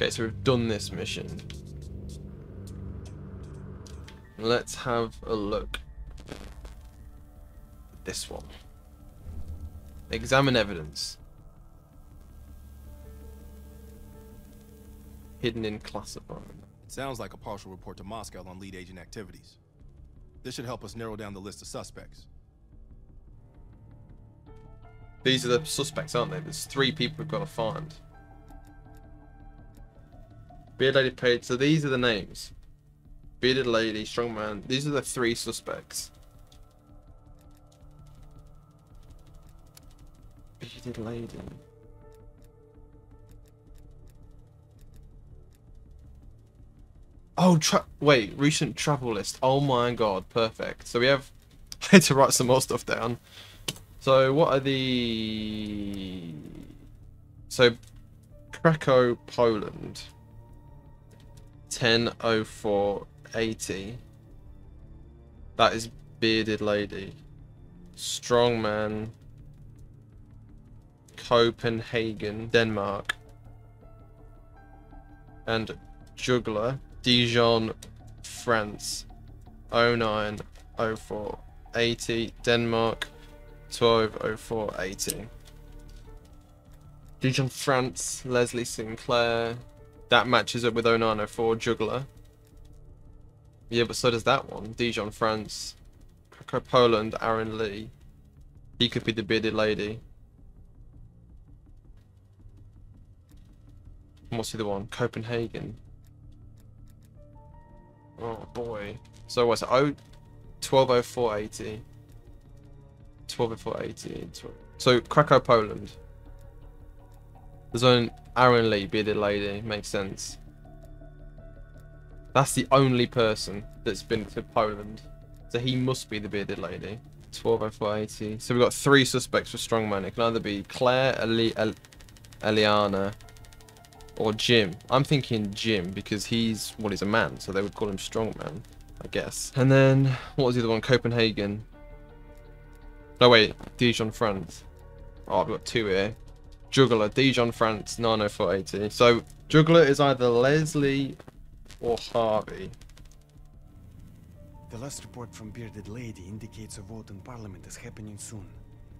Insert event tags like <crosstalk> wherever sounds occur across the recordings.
Okay, so we've done this mission. Let's have a look. At this one. Examine evidence. Hidden in classified. Sounds like a partial report to Moscow on lead agent activities. This should help us narrow down the list of suspects. These are the suspects, aren't they? There's three people we've got to find. Bearded Lady paid. So these are the names. Bearded Lady, Strongman. These are the three suspects. Bearded Lady. Oh, wait, recent travel list. Oh my god, perfect. So we have. <laughs> I had to write some more stuff down. So what are the? So, Krakow, Poland. 100480. That is bearded lady. Strongman. Copenhagen, Denmark. And juggler. Dijon, France. 0904 80 Denmark 1204 80 Dijon France Leslie Sinclair that matches up with 0904 Juggler yeah but so does that one Dijon France Poland Aaron Lee he could be the bearded lady what's the other one Copenhagen Oh boy. So what's it? Oh, 120480. 120480. So Krakow, Poland. There's only Aaron Lee, bearded lady. Makes sense. That's the only person that's been to Poland. So he must be the bearded lady. 120480. So we've got three suspects for strongman. It can either be Claire, El Eliana, or Jim. I'm thinking Jim because he's, well, he's a man, so they would call him Strongman, I guess. And then, what was the other one? Copenhagen. No, wait, Dijon, France. Oh, I've got two here. Juggler, Dijon, France, 90480. So, Juggler is either Leslie or Harvey. The last report from Bearded Lady indicates a vote in Parliament is happening soon.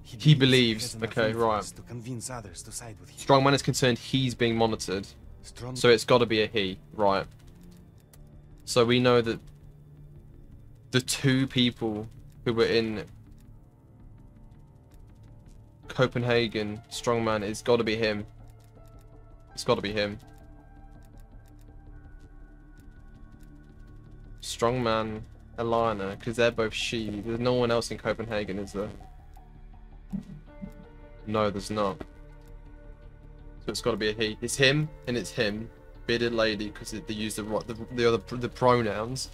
He believes, has enough okay, right. To convince others to side with him. Strongman is concerned he's being monitored, Strong so it's got to be a he, right? So we know that the two people who were in Copenhagen, Strongman, it's got to be him. It's got to be him. Strongman, Alana, because they're both she. There's no one else in Copenhagen, is there? No, there's not. So it's got to be a he. It's him, and it's him. Bearded lady, because they use the, the the other the pronouns.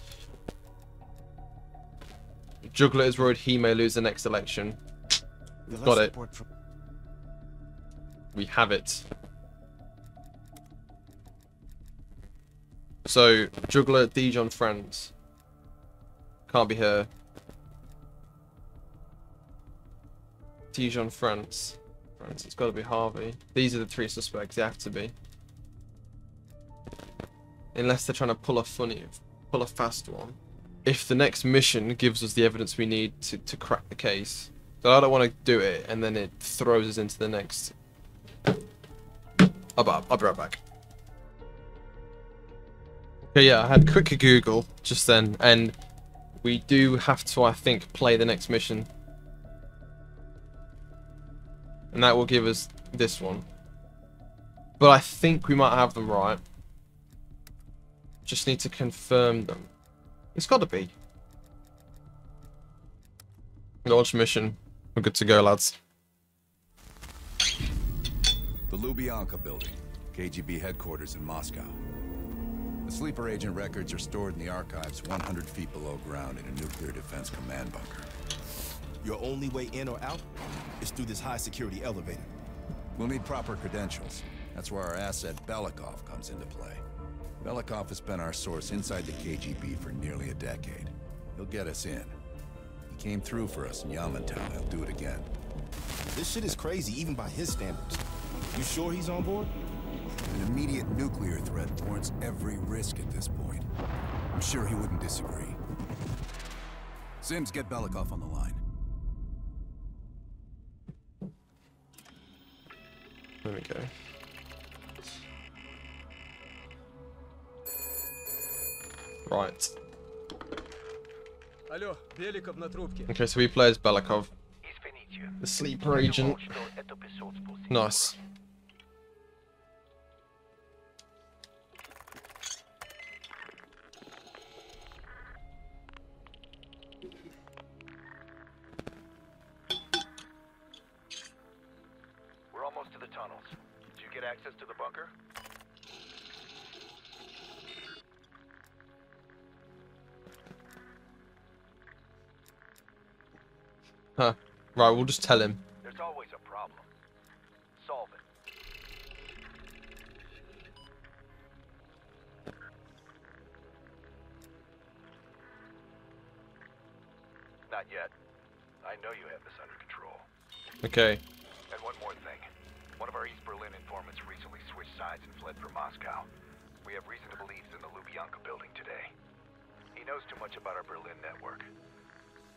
Juggler is worried he may lose the next election. Got it. from We have it. So, Juggler Dijon France. Can't be her. Dijon France. France, it's got to be Harvey. These are the three suspects, they have to be. Unless they're trying to pull a funny, pull a fast one. If the next mission gives us the evidence we need to, to crack the case. So I don't want to do it and then it throws us into the next I'll, I'll be right back. Okay, yeah, I had quick Google just then, and we do have to, I think, play the next mission. And that will give us this one. But I think we might have them right. Just need to confirm them. It's got to be. Launch mission. We're good to go, lads. The Lubyanka building, KGB headquarters in Moscow. The sleeper agent records are stored in the archives 100 feet below ground in a nuclear defense command bunker. Your only way in or out is through this high security elevator. We'll need proper credentials. That's where our asset Belikov comes into play. Belikov has been our source inside the KGB for nearly a decade. He'll get us in. He came through for us in Yamantau. He'll do it again. This shit is crazy even by his standards. You sure he's on board? An immediate nuclear threat warrants every risk at this point. I'm sure he wouldn't disagree. Sims, get Belikov on the line. There we go. Right. Okay, so he plays Belikov, the sleeper agent. Nice. Right, we'll just tell him. There's always a problem. Solve it. Not yet. I know you have this under control. Okay. And one more thing. One of our East Berlin informants recently switched sides and fled for Moscow. We have reason to believe he's in the Lubyanka building today. He knows too much about our Berlin network.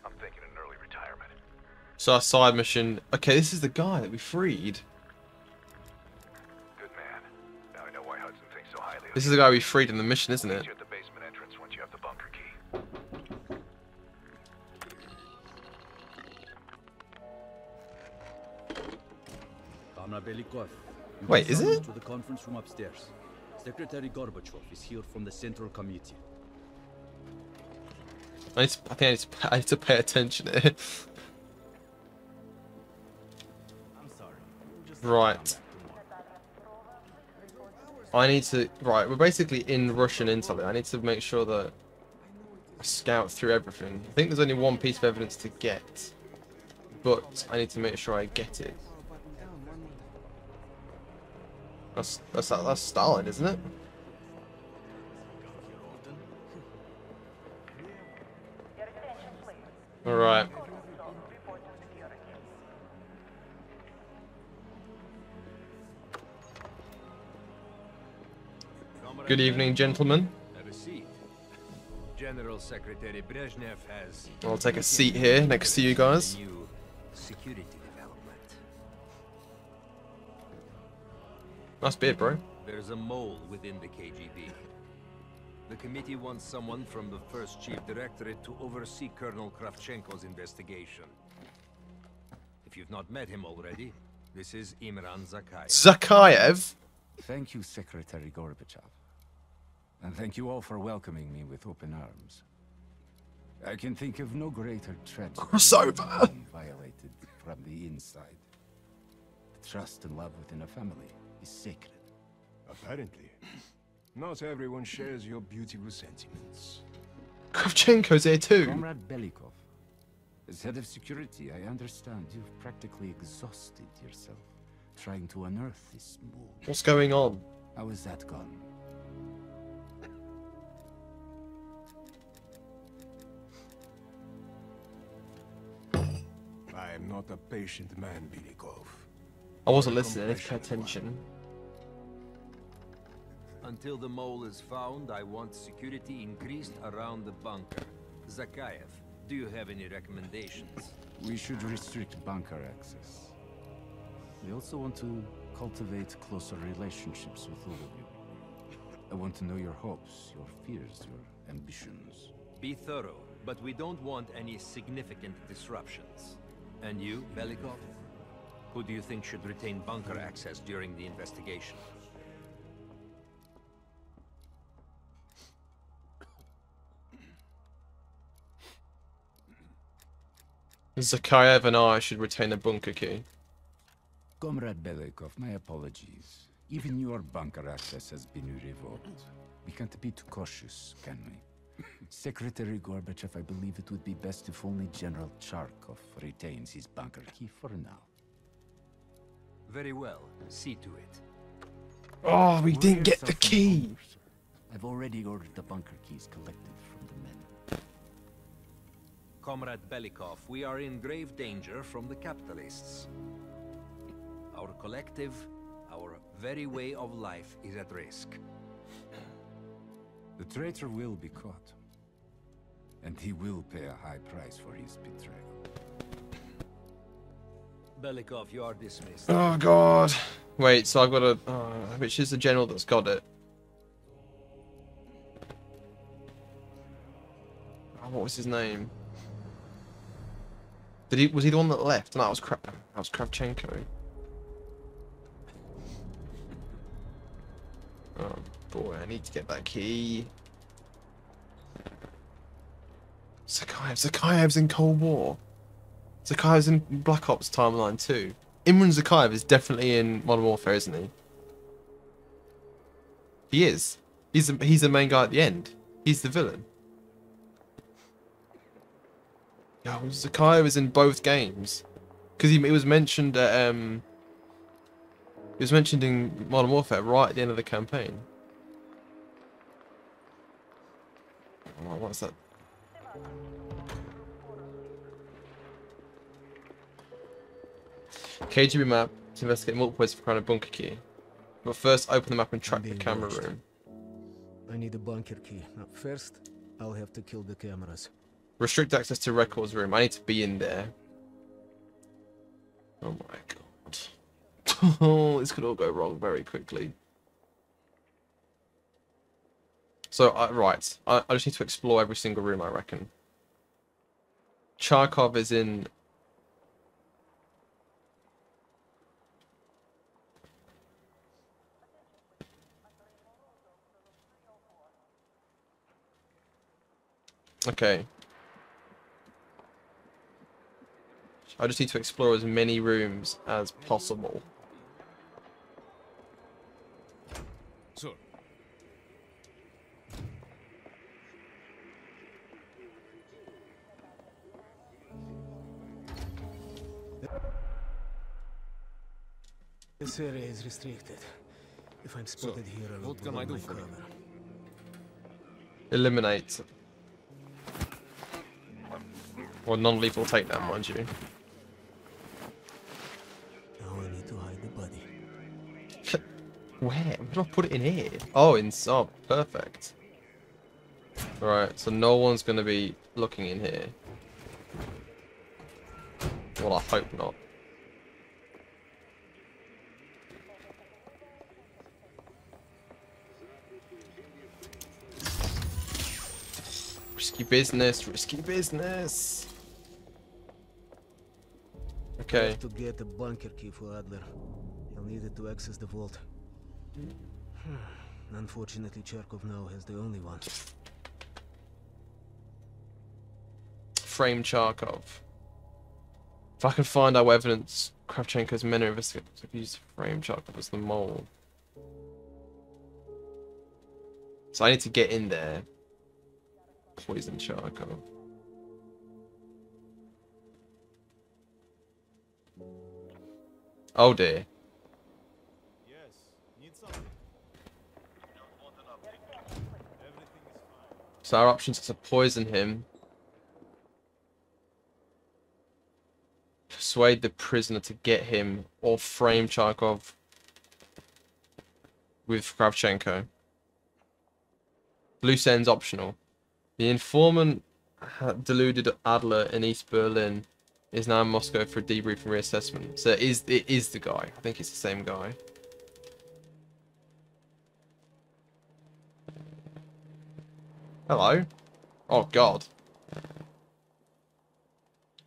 I'm thinking an early retirement. So our side mission. Okay, this is the guy that we freed. Good man. Now I know why Hudson thinks so highly of This is the guy we freed in the mission, isn't it? you at the basement entrance once you have the bunker key. Comrade you Wait, can is it? To the conference room upstairs. Secretary Gorbachev is here from the Central Committee. I, need to, I think I need, to, <laughs> I need to pay attention here. Right. I need to. Right, we're basically in Russian intel. I need to make sure that I scout through everything. I think there's only one piece of evidence to get, but I need to make sure I get it. That's that's that's Stalin, isn't it? All Good evening, gentlemen. Have a seat. General Secretary Brezhnev has I'll take a seat here next to you guys. new security development. Nice beard, bro. There's a mole within the KGB. The committee wants someone from the first chief directorate to oversee Colonel Kravchenko's investigation. If you've not met him already, this is Imran Zakayev. Zakayev. Thank you, Secretary Gorbachev. And thank you all for welcoming me with open arms. I can think of no greater tragedy Crossover. violated from the inside. The Trust and love within a family is sacred. Apparently. Not everyone shares your beautiful sentiments. Kravchenko's here too. Comrade Belikov, as head of security, I understand you've practically exhausted yourself trying to unearth this move. What's going on? How is that gone? I am not a patient man, Belikov. I wasn't listening. I to pay attention. Until the mole is found, I want security increased around the bunker. Zakayev, do you have any recommendations? We should restrict bunker access. We also want to cultivate closer relationships with all of you. I want to know your hopes, your fears, your ambitions. Be thorough, but we don't want any significant disruptions. And you, Belikov? Who do you think should retain bunker access during the investigation? Zakayev and I should retain a bunker key. Comrade Belikov, my apologies. Even your bunker access has been revoked. We can't be too cautious, can we? Secretary Gorbachev, I believe it would be best if only General Charkov retains his bunker key for now. Very well. See to it. Oh, we didn't get the key. honor. I've already ordered the bunker keys collected from the men. Comrade Belikov, we are in grave danger from the capitalists. Our collective, our very way of life is at risk. The traitor will be caught. And he will pay a high price for his betrayal. Belikov, you are dismissed. Oh god. Wait, so I've got a. Uh, which is the general that's got it? Oh, what was his name? Did he was he the one that left? No, that was Kra- that was Kravchenko. Oh boy, I need to get that key. Zakayev, Zakayev's in Cold War. Zakayev's in Black Ops Timeline 2. Imran Zakayev is definitely in Modern Warfare, isn't he? He is. He's the, he's the main guy at the end. He's the villain. Yo, is in both games. Because he, he was mentioned at, um... He was mentioned in Modern Warfare right at the end of the campaign. Oh, what's that? KGB map to investigate multiple ways to find a bunker key. But first, open the map and track the camera watched. room. I need a bunker key. Now, first, I'll have to kill the cameras. Restrict access to records room. I need to be in there. Oh my god. <laughs> Oh, this could all go wrong very quickly. So, uh, right. I, I just need to explore every single room, I reckon. Charkov is in... Okay. I just need to explore as many rooms as possible. This area is restricted. If I'm spotted here, I will what can I do my for you? cover. Eliminate. Or non-lethal takedown, mind you. Now I need to hide the body. <laughs> Where? Where do I put it in here? Oh, in oh, perfect. Right, so no one's gonna be looking in here. Well, I hope not. Risky business, risky business. I Okay. have to get a bunker key for Adler. He'll need it to access the vault. Hmm. Unfortunately, Charkov now has the only one. Frame Charkov. If I can find our evidence Kravchenko's men are investigating, I've used Frame Charkov as the mole. So I need to get in there. Poison Charkov. Oh dear. Yes. Need something. So our options are to poison him. Persuade the prisoner to get him or frame Charkov with Kravchenko. Loose ends optional. The informant deluded Adler in East Berlin is now in Moscow for a debrief and reassessment. So it is, it is the guy. I think it's the same guy. Hello? Oh god.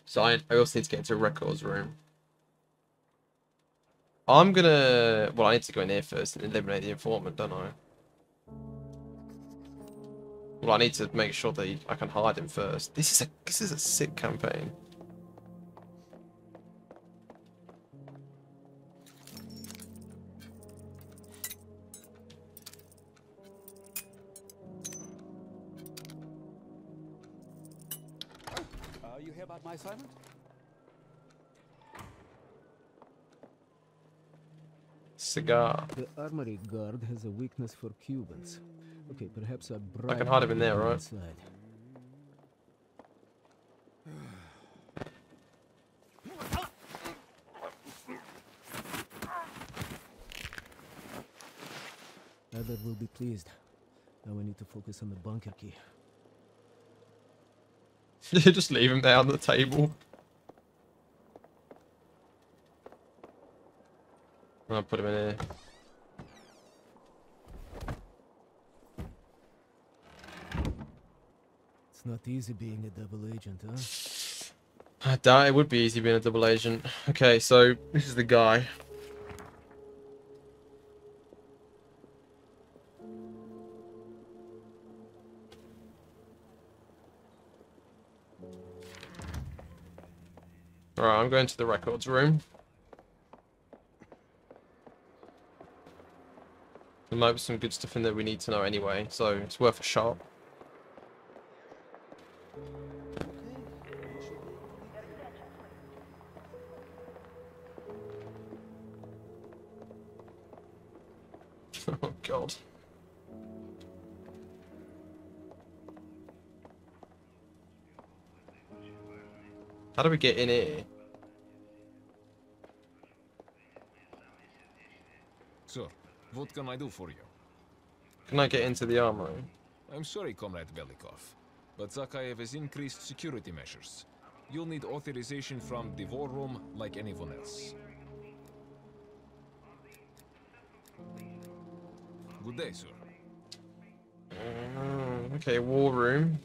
So I, I also need to get into a records room. I'm gonna... Well, I need to go in here first and eliminate the informant, don't I? Well, I need to make sure that I can hide him first. This is a this is a sick campaign. Uh, you hear about my assignment? Cigar. The armory guard has a weakness for Cubans. Okay, perhaps I I can hide him in there, right? inside. Either will be pleased. Now we need to focus on the bunker key. <laughs> Just leave him there on the table. I'll put him in here. Not easy being a double agent, huh? I doubt it would be easy being a double agent. Okay, so this is the guy. Alright, I'm going to the records room. There might be some good stuff in there we need to know anyway, so it's worth a shot. How do we get in here? Sir, what can I do for you? Can I get into the armory? I'm sorry, Comrade Belikov, but Zakayev has increased security measures. You'll need authorization from the war room like anyone else. Good day, sir. Uh, okay, war room.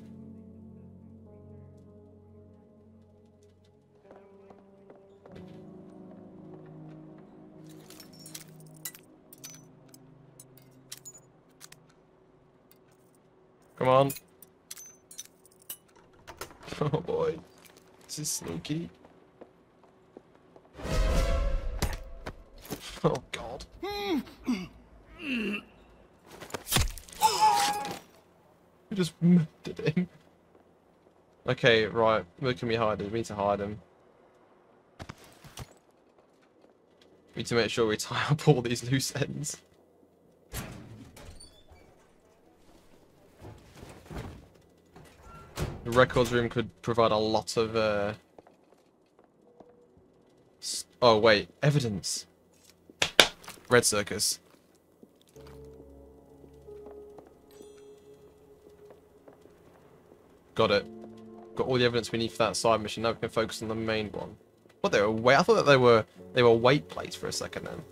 Come on. <laughs> Oh boy. This is sneaky. <laughs> Oh god. We just murdered him. Okay, right. Where can we hide him? We need to hide him. We need to make sure we tie up all these loose ends. The records room could provide a lot of, uh... Oh, wait. Evidence. Red Circus. Got it. Got all the evidence we need for that side mission. Now we can focus on the main one. What they were wait? I thought that they were they were weight plates for a second then.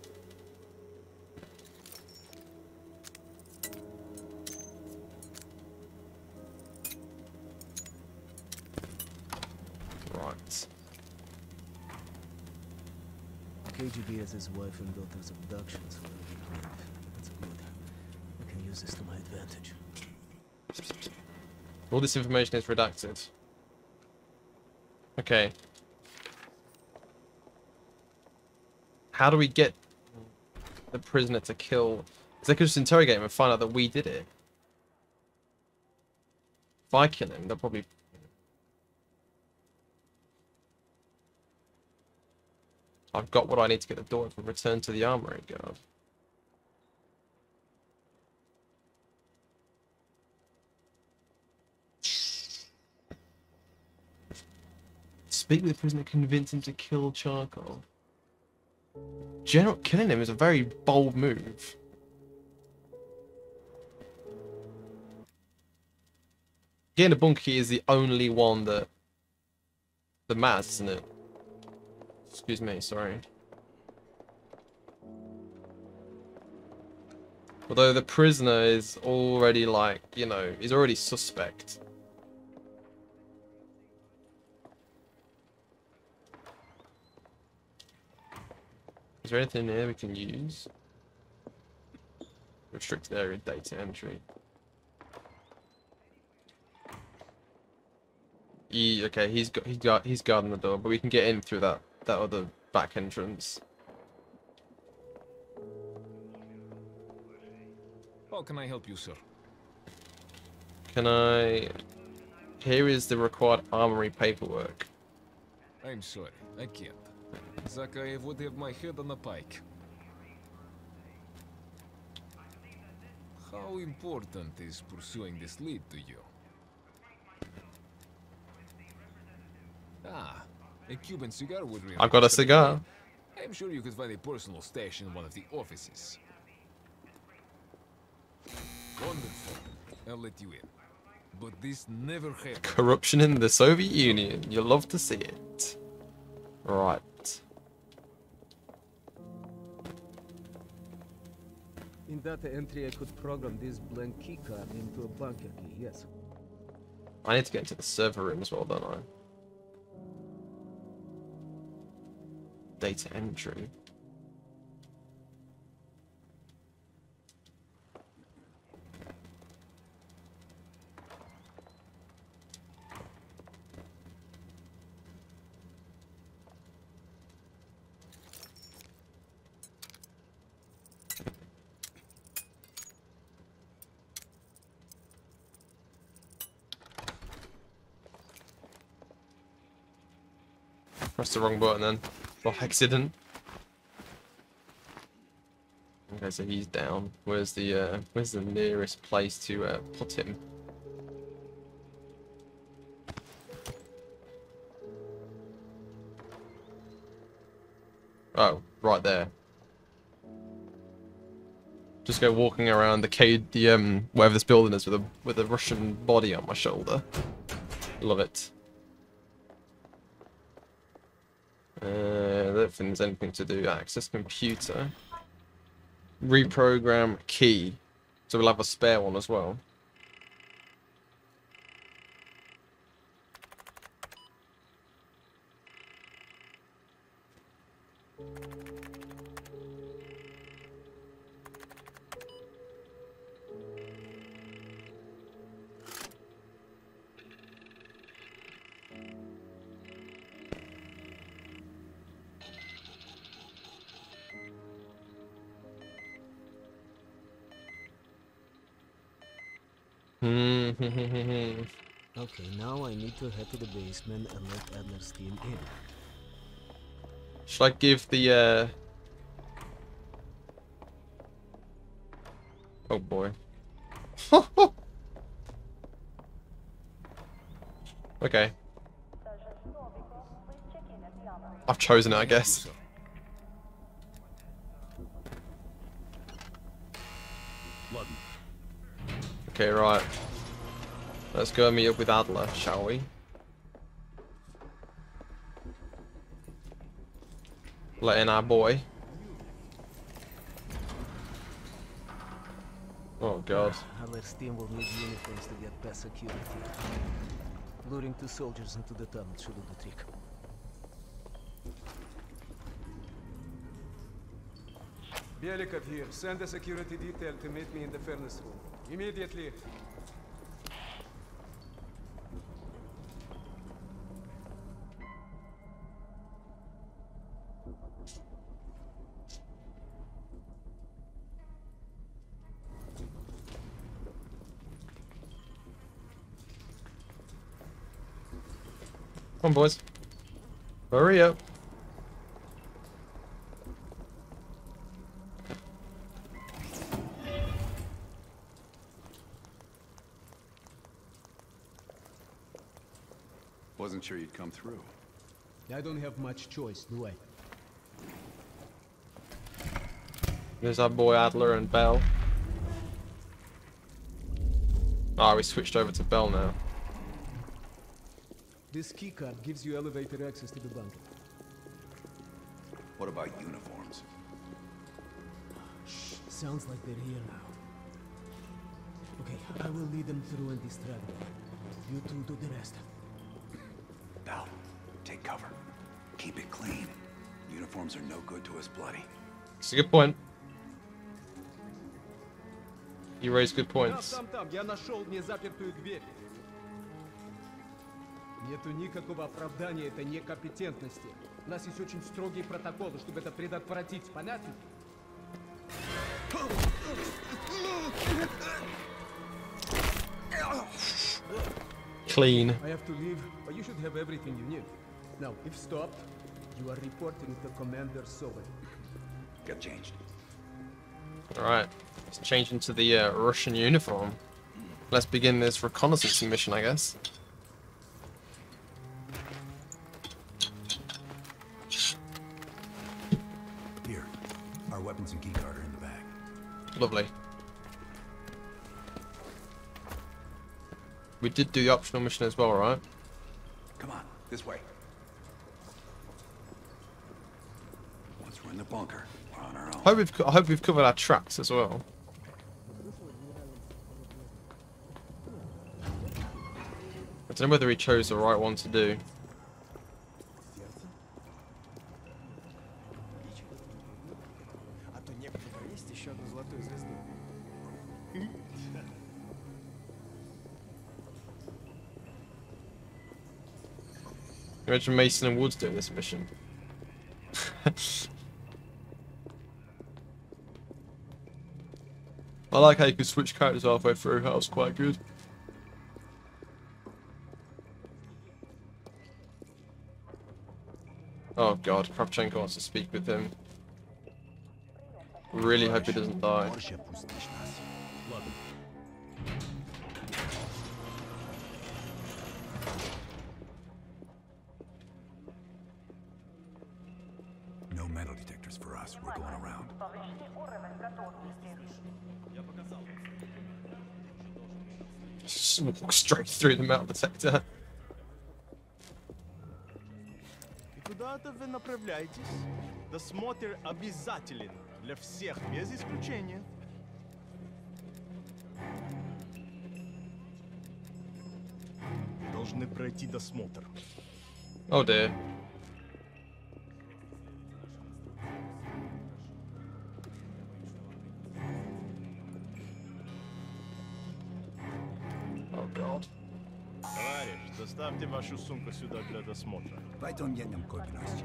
His wife and daughter's abductions already planned. That's good. I can use this to my advantage. All this information is redacted. Okay. How do we get the prisoner to kill? Because they could just interrogate him and find out that we did it. If I kill him, they'll probably... I've got what I need to get the door open. Return to the armory guard. Speak with the prisoner, convince him to kill Charkov. General killing him is a very bold move. Getting a bunker key is the only one that that matters, isn't it? Excuse me, sorry. Although the prisoner is already like, you know, he's already suspect. Is there anything here we can use? Restricted area data entry. He, okay, he's got he's got he's guarding the door, but we can get in through that that other back entrance. How can I help you, sir? Can I? Here is the required armory paperwork. I'm sorry, I can't. Zakayev would have my head on a pike. How important is pursuing this lead to you? Ah, a Cuban cigar would really I've got a cigar. I'm sure you could find a personal stash in one of the offices. Wonderful. I'll let you in. But this never happened. Corruption in the Soviet Union. You love to see it. Right. In data entry, I could program this blank keycard into a bunker key, yes. I need to get into the server room as well, don't I? Data entry. Press the wrong button then. By accident. Okay, so he's down. Where's the uh, where's the nearest place to uh, put him? Oh, right there. Just go walking around the cade, the um, wherever this building is, with a with a Russian body on my shoulder. Love it. Uh, I there's anything to do. Access computer. Reprogram key. So we'll have a spare one as well. To head to the basement and let Adler steam in. Should I give the uh Oh boy. <laughs> okay. I've chosen it, I guess. Okay, right. Let's go meet up with Adler, shall we? Let in our boy. Oh god. Adler's team will need uniforms to get past security. Luring two soldiers into the tunnel should do the trick. Belikov here. Send a security detail to meet me in the furnace room. Immediately. Come on, boys. Hurry up. Wasn't sure you'd come through. I don't have much choice, do I? There's our boy Adler and Bell. Ah, we switched over to Bell now. This keycard gives you elevated access to the bunker. What about uniforms? Shh, sounds like they're here now. Okay, I will lead them through and distract them. You two do the rest. Now, take cover. Keep it clean. Uniforms are no good to us bloody. It's a good point. You raise good points. Нету никакого оправдания этой некомпетентности. У нас есть очень строгие протоколы, чтобы это предотвратить, понятно? Clean. I have to leave, but you should have everything you need. Now, if stopped, you are reporting to Commander Sovet. Get changed. Alright. Let's change into the uh, Russian uniform. Let's begin this reconnaissance mission, I guess. Weapons and keycard are in the bag. Lovely. We did do the optional mission as well, right? Come on, this way. Once we're in the bunker, we're on our own. Hope we've, I hope we've covered our tracks as well. I don't know whether he chose the right one to do. Imagine Mason and Woods doing this mission. <laughs> I like how you could switch characters halfway through. That was quite good. Oh god, Kravchenko wants to speak with him. Really hope he doesn't die. No metal detectors for us. We're going around. Just walk straight through the metal detector. И куда-то вы направляетесь? Досмотр обязателен для всех, без исключения. Вы должны пройти досмотр. Oh dear. Вашу сумку сюда для досмотра. Пойдем едем копности.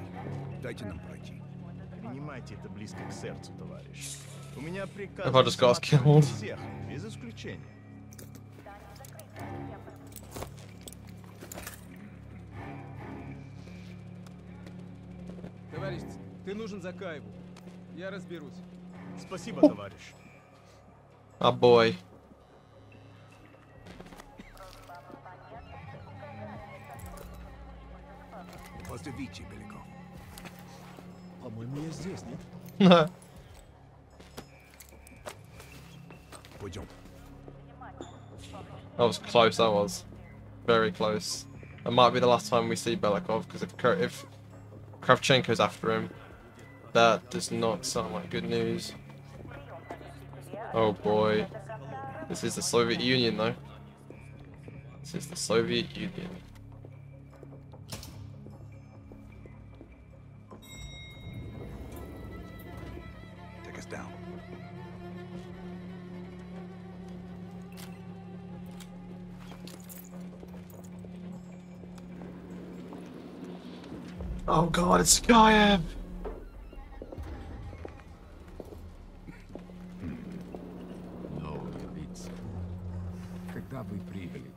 Дайте нам пройти. Принимайте это близко к сердцу, товарищ. У меня приказ If I just got killed. всех, без исключения. Товарищ, ты нужен Закаеву. Я разберусь. Спасибо, товарищ. Oh boy. Поздравите, Беляков. По-моему, я здесь, нет? Пойдем. That was close, that was. Very close. That might be the last time we see Belikov, because if, Kra- if Kravchenko's after him, that does not sound like good news. Oh boy. This is the Soviet Union, though. This is the Soviet Union. Oh god, it's Skayev! No, лица. Когда вы прибыли?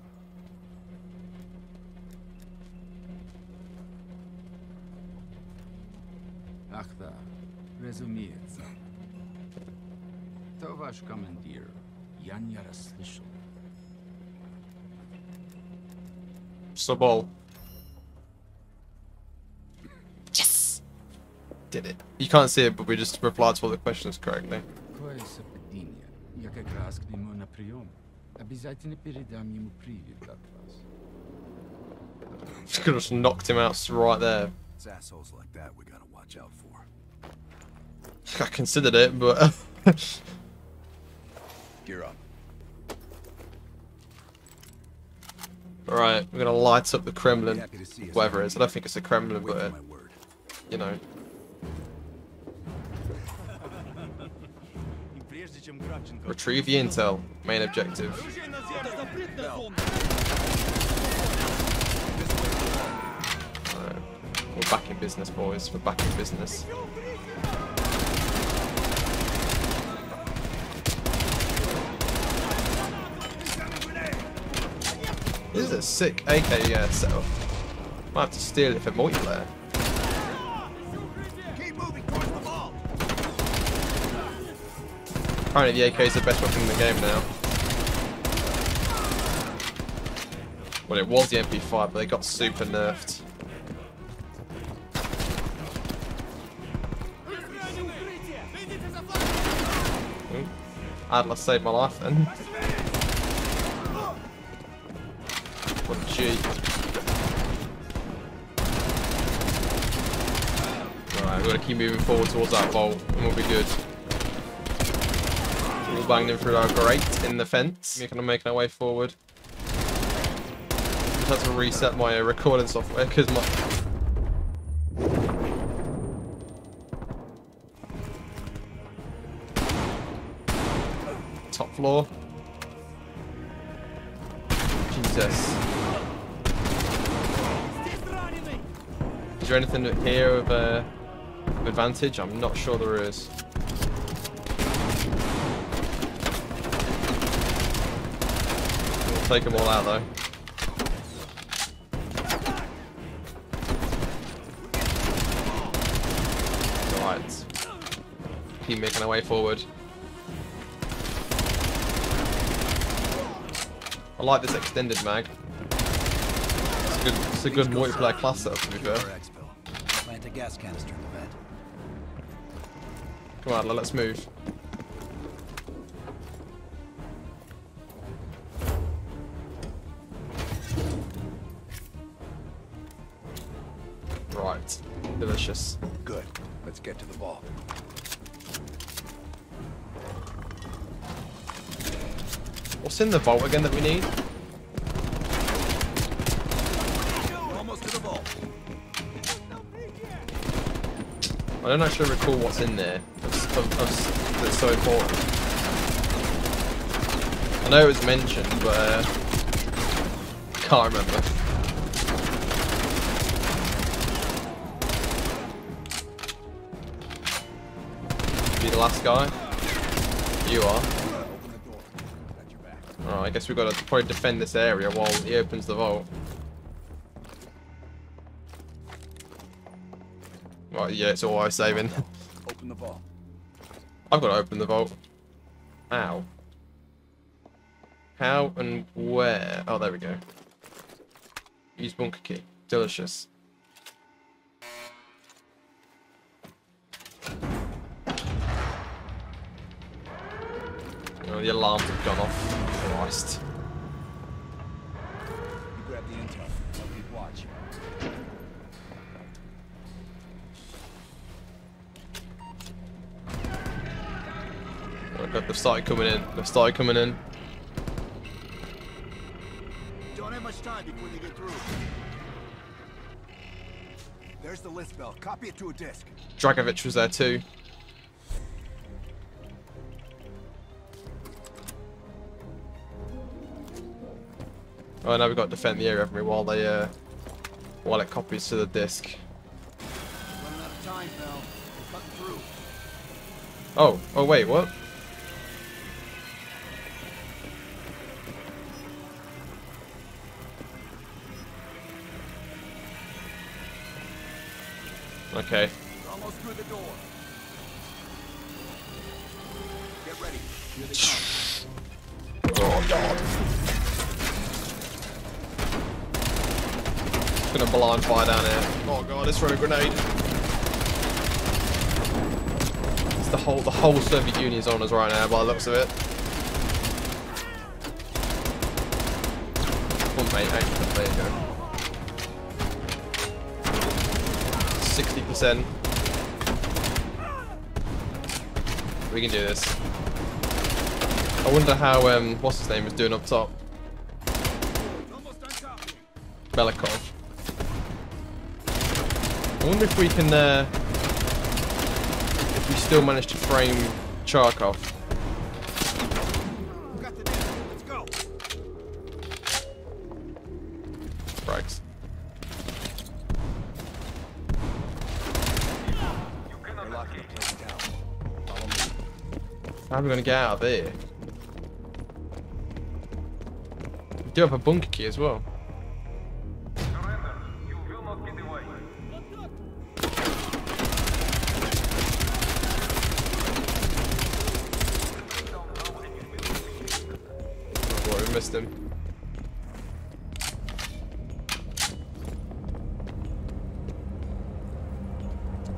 Ах да, разумеется. То ваш командир. Я не расслышал. Sobol. did it. You can't see it, but we just replied to all the questions correctly. She could have just knocked him out right there. It's assholes like that we gotta watch out for. I considered it, but <laughs> gear up. Alright, we're gonna light up the Kremlin. Whatever it is. I don't think it's the Kremlin, but you know, Retrieve the intel. Main objective. Right. We're back in business, boys. We're back in business. This is a sick AK uh, setup. Might have to steal it for multiplayer. Apparently the AK is the best weapon in the game now. Well, it was the MP5, but they got super nerfed. Adler saved my life then. Oh, gee. Alright, we've got to keep moving forward towards that vault, and we'll be good. Banging through our grate in the fence. Of making our way forward. Just have to reset my uh, recording software because my top floor. Jesus. Is there anything here of uh, of advantage? I'm not sure there is. We'll take them all out though. Alright. Keep making our way forward. I like this extended mag. It's a good, it's a good multiplayer class setup to be fair. Plant a gas canister in the vent. Come on, let's move. Delicious. Good. Let's get to the vault. What's in the vault again that we need? Almost to the vault. I don't actually recall what's in there of, of, that's so important. I know it was mentioned, but uh, can't remember. Last guy? You are. Alright, I guess we've got to probably defend this area while he opens the vault. Right, yeah, it's all I saving. <laughs> Open the vault. I've got to open the vault. Ow. How and where? Oh, there we go. Use bunker key. Delicious. The alarms have gone off. Christ. You grab the intel. I'll keep watch. Oh, God, they've started coming in. They've started coming in. Don't have much time before they get through. There's the list bell. Copy it to a disk. Dragovich was there too. Oh, now we've got to defend the area, haven't we, while they, uh, while it copies to the disk. Oh, oh wait, what? Okay. Gonna blind fire down here. Oh god, it's throwing a grenade. It's the whole the whole Soviet Union's on us right now by the looks of it. Come on mate, there you go. 60%. We can do this. I wonder how um what's his name is doing up top. Belikov. I wonder if we can uh if we still manage to frame Charkov. Down. How are we gonna get out of here? We do have a bunker key as well.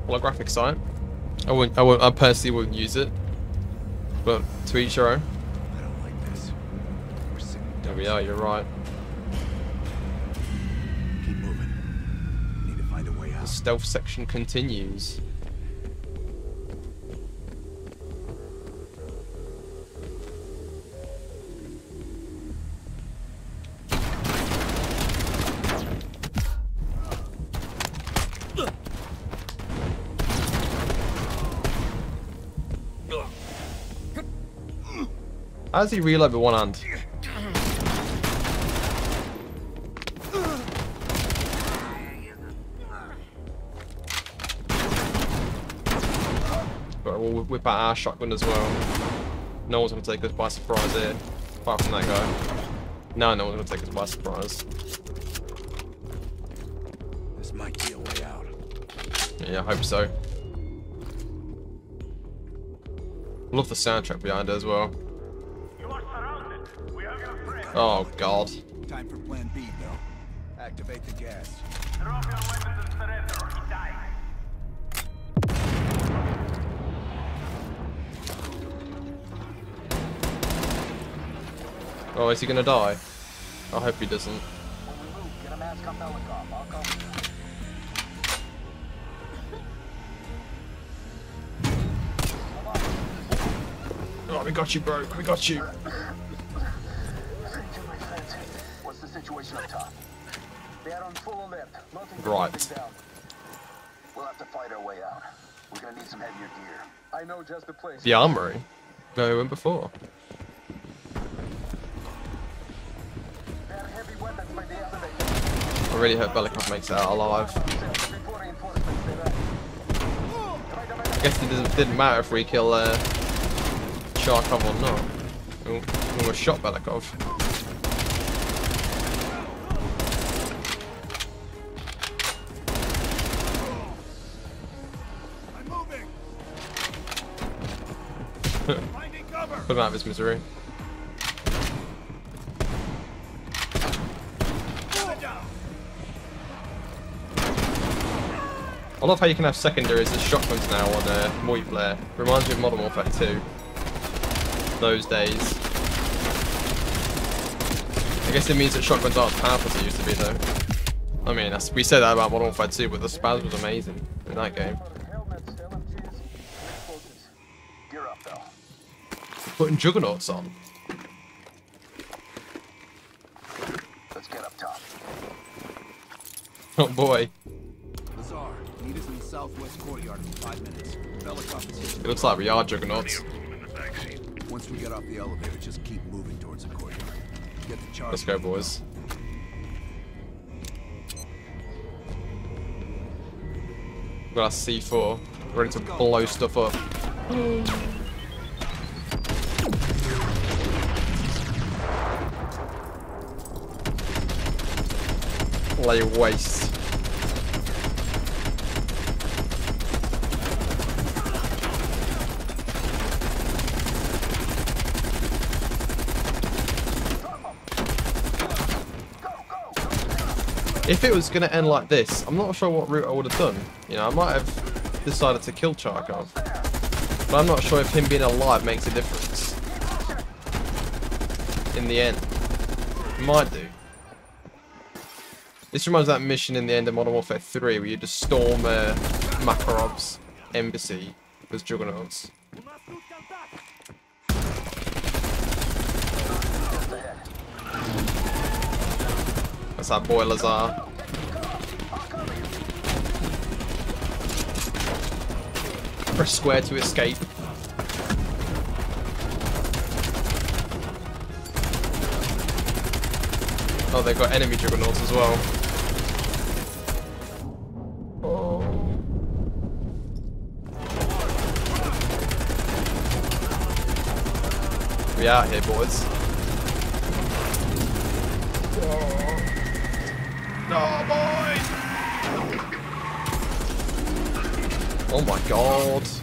holographic sight. I wouldn't, I wouldn't, I personally wouldn't use it. But to each your own. I don't like this. We're there we are, you're right. Keep moving. Need to find a way out. The stealth section continues. How does he reload with one hand? But we'll whip out our shotgun as well. No one's gonna take us by surprise here. Apart from that guy. No, no one's gonna take us by surprise. This might be a way out. Yeah, I hope so. Love the soundtrack behind it as well. Oh god. Time for plan B, though. Activate the gas. Drop your weapons and surrender. He died. Oh, is he gonna die? I hope he doesn't. Oh, we got you, bro. We got you. What's the situation up top? They are on full alert. Nothing Right. down. We'll have to fight our way out. We're gonna need some heavier gear. I know just the place. The armory? No, we went before. There are heavy weapons by the elevator. I really hope Belikov makes it out alive. I guess it doesn't, didn't matter if we kill uh, Charkov or not. We we almost shot Belikov. Put him out of his misery. I love how you can have secondaries as shotguns now on uh, multiplayer. Reminds me of Modern Warfare 2. Those days. I guess it means that shotguns aren't as powerful as they used to be though. I mean, we said that about Modern Warfare 2, but the spaz was amazing in that game. Putting juggernauts on. Let's get up top. Oh boy. Lazar, meet us in the southwest courtyard in five minutes. Belikov is. It looks like we are juggernauts. Once we get off the elevator, just keep moving towards the courtyard. Get the charge. Let's go, boys. Got our C4. Ready to blow stuff up. Lay waste. If it was going to end like this, I'm not sure what route I would have done. You know, I might have decided to kill Charkov. But I'm not sure if him being alive makes a difference. In the end. Might do. This reminds me of that mission in the end of Modern Warfare 3 where you just storm uh, Makarov's embassy with juggernauts. That's how boilers are. Press square to escape. Oh, they've got enemy juggernauts as well. We out here, boys. No, boys! Oh my god.